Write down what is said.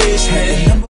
face. head.